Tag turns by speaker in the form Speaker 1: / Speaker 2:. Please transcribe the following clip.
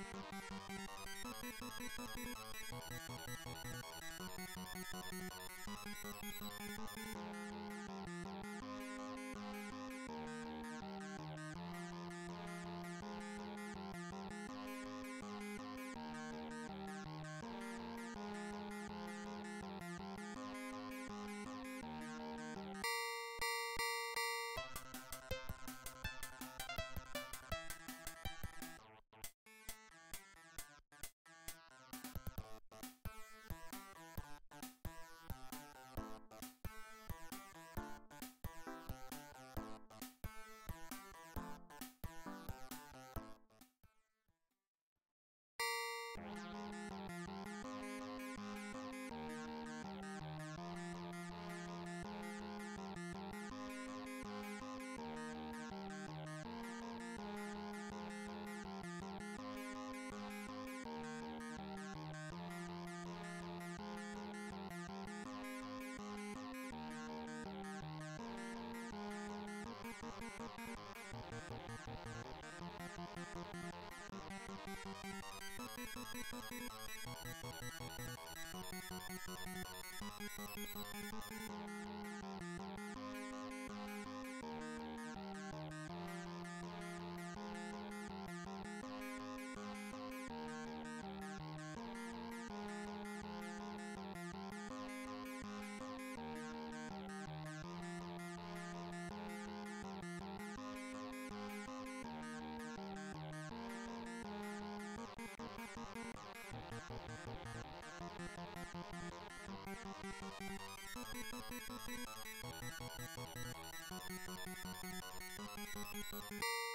Speaker 1: Thank you. Thank you. you